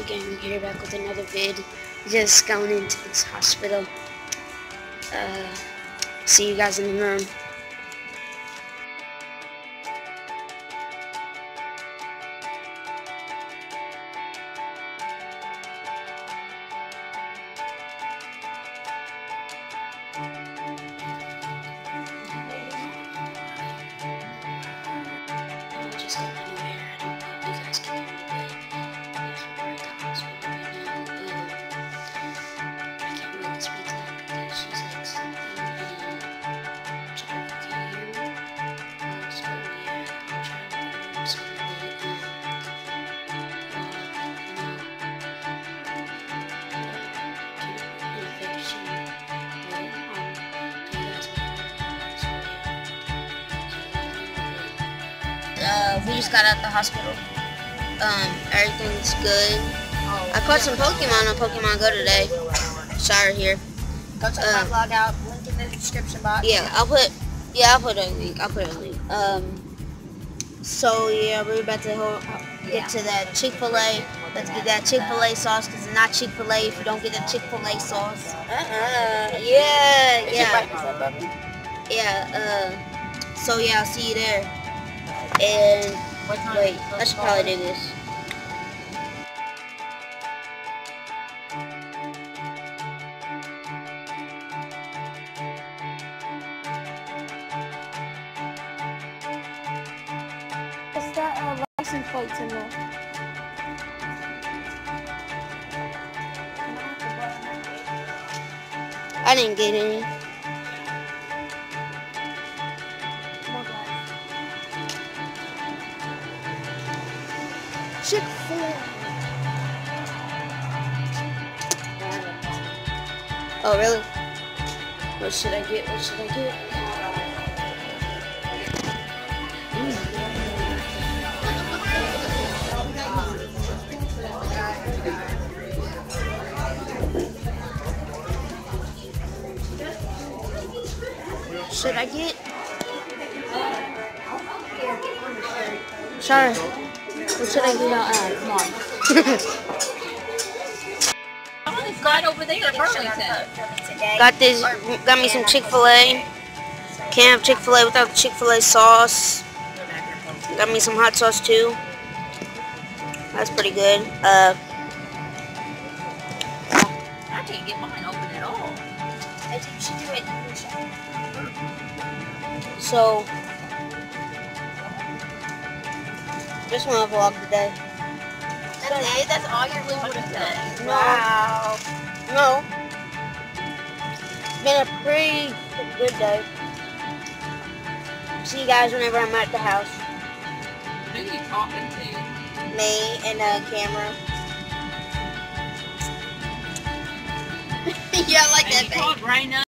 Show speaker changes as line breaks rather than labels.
Again, here back with another vid. Just going into this hospital. Uh, see you guys in the room. Uh, we just got out the hospital. Um, everything's good. I caught some Pokemon on Pokemon Go today. Sorry here.
Go check
Um,
my vlog out. Link in the description box.
Yeah, I'll put. Yeah, I'll put a link. I'll put a link. Um. So yeah, we're about to get
Yeah.
to that Chick Fil A. Let's get that Chick Fil A sauce because it's not Chick Fil A if you don't get the Chick Fil A sauce.
Uh-uh.
Yeah, yeah,
baby?
yeah. Uh. So yeah, I'll see you there. And
What time
wait, I should probably do this.
It's got uh, license plates in there.
I didn't get any.
Chick-fil-A.
Oh really? What should I get? What should I get? Should I get? Sorry. What should I get? Uh, come on.
Right over there.
Got this. Got me some Chick Fil A. Can't have Chick Fil A without the Chick Fil A sauce. Got me some hot sauce too. That's pretty good. Uh,
I can't get mine open at all. I think you should do it.
so just want to vlog today.
That's it? That's all you're doing today?
No.
Wow.
No, it's been a pretty good day. See you guys whenever I'm at the house.
Who are you talking to?
Me and a camera.
yeah, I like that thing. called Raina?